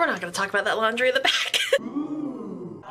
we're not gonna talk about that laundry in the back.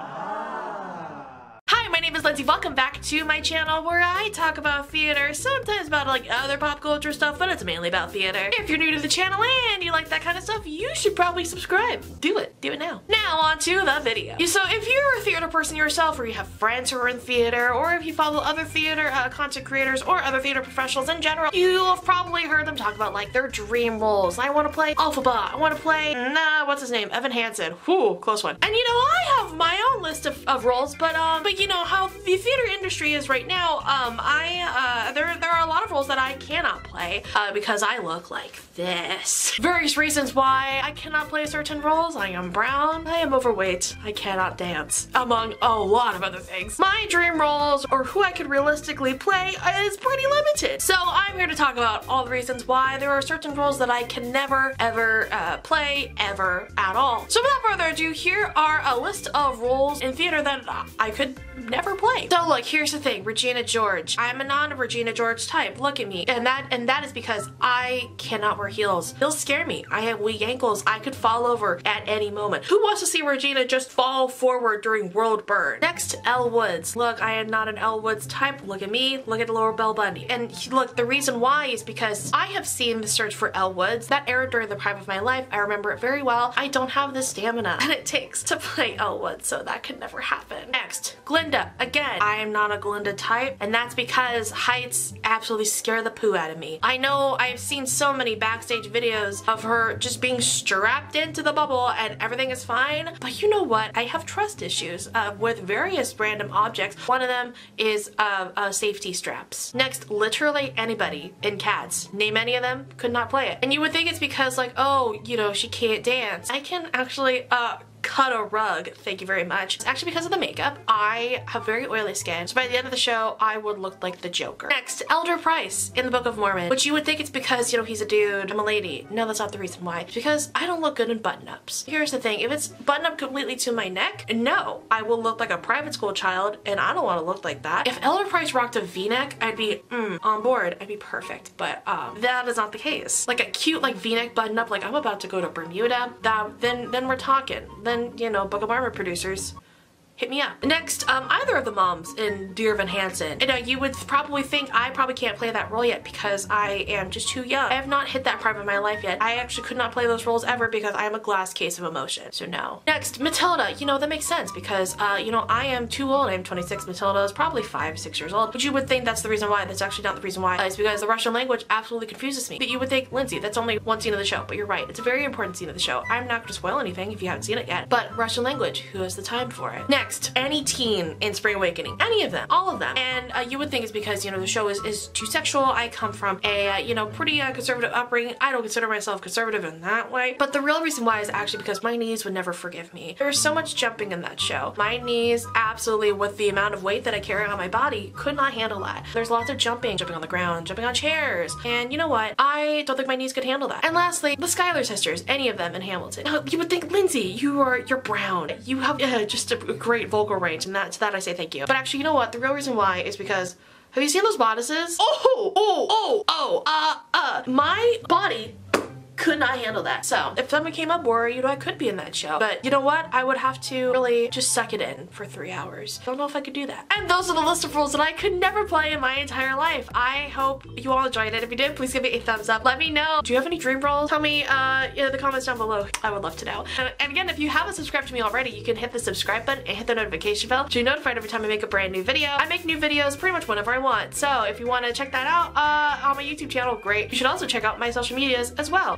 Hi, my name is Lindsay. Welcome back to my channel where I talk about theater, sometimes about like other pop culture stuff, but it's mainly about theater. If you're new to the channel and you like that kind of stuff, you should probably subscribe. Do it. Do it now. Now on to the video. So if you're a theater person yourself or you have friends who are in theater or if you follow other theater uh, content creators or other theater professionals in general, you'll have probably heard them talk about like their dream roles. I want to play Elphaba. I want to play, nah, what's his name? Evan Hansen. Whoo, close one. And you know, I have my own list of, of roles, but um, but you know how the theater industry is right now, um, I, uh, there, there are a lot of roles that I cannot play, uh, because I look like this. Various reasons why I cannot play certain roles. I am brown, I am overweight, I cannot dance, among a lot of other things. My dream roles, or who I could realistically play, is pretty limited. So I'm here to talk about all the reasons why there are certain roles that I can never, ever, uh, play, ever, at all. So without further ado, here are a list of roles in theater that I could never play. So look, here's the thing, Regina George. I'm a non-Regina George type, look at me. And that and that is because I cannot wear heels. Heels scare me. I have weak ankles. I could fall over at any moment. Who wants to see Regina just fall forward during World Burn? Next, Elle Woods. Look, I am not an Elle Woods type. Look at me. Look at Laura Bell Bundy. And look, the reason why is because I have seen The Search for Elle Woods. That aired during the prime of my life. I remember it very well. I don't have the stamina that it takes to play Elle Woods, so that could never happen. Next, Glinda. Again, I am not a Glinda type, and that's because heights absolutely scare the poo out of me. I know I've seen so many backstage videos of her just being strapped into the bubble and everything is fine, but you know what? I have trust issues uh, with various random objects. One of them is uh, uh, safety straps. Next, literally anybody in Cats, name any of them, could not play it. And you would think it's because like, oh, you know, she can't dance. I can actually uh, cut a rug, thank you very much. It's actually because of the makeup. I have very oily skin, so by the end of the show, I would look like the Joker. Next, Elder Price in the Book of Mormon, which you would think it's because, you know, he's a dude, I'm a lady. No, that's not the reason why. It's because I don't look good in button-ups. Here's the thing, if it's button up completely to my neck, no, I will look like a private school child, and I don't want to look like that. If Elder Price rocked a v-neck, I'd be, mm, on board. I'd be perfect, but um, that is not the case. Like a cute, like v-neck button-up, like I'm about to go to Bermuda, that, then, then we're talking. Then, you know, Book of Mormon producers hit me up. Next, um, either of the moms in Dear Evan Hansen. And uh, you would probably think I probably can't play that role yet because I am just too young. I have not hit that part of my life yet. I actually could not play those roles ever because I am a glass case of emotion, so no. Next, Matilda. You know, that makes sense because, uh, you know, I am too old. I'm 26. Matilda is probably five, six years old. But you would think that's the reason why. That's actually not the reason why. It's because the Russian language absolutely confuses me. But you would think, Lindsay, that's only one scene of the show. But you're right. It's a very important scene of the show. I'm not going to spoil anything if you haven't seen it yet. But Russian language, who has the time for it? Next, any teen in Spring Awakening. Any of them. All of them. And uh, you would think it's because, you know, the show is, is too sexual. I come from a, uh, you know, pretty uh, conservative upbringing. I don't consider myself conservative in that way. But the real reason why is actually because my knees would never forgive me. There's so much jumping in that show. My knees absolutely, with the amount of weight that I carry on my body, could not handle that. There's lots of jumping, jumping on the ground, jumping on chairs. And you know what? I don't think my knees could handle that. And lastly, the Schuyler sisters, any of them in Hamilton. Now, you would think, Lindsay, you are, you're brown. You have uh, just a great vocal range and that, to that I say thank you. But actually, you know what? The real reason why is because have you seen those bodices? Oh, oh, oh, oh, uh, uh. My body could not handle that. So if someone came up where, you know, I could be in that show. But you know what? I would have to really just suck it in for three hours. Don't know if I could do that. And those are the list of roles that I could never play in my entire life. I hope you all enjoyed it. If you did, please give me a thumbs up. Let me know. Do you have any dream roles? Tell me uh, in the comments down below. I would love to know. And, and again, if you haven't subscribed to me already, you can hit the subscribe button and hit the notification bell to be notified every time I make a brand new video. I make new videos pretty much whenever I want. So if you want to check that out uh, on my YouTube channel, great. You should also check out my social medias as well.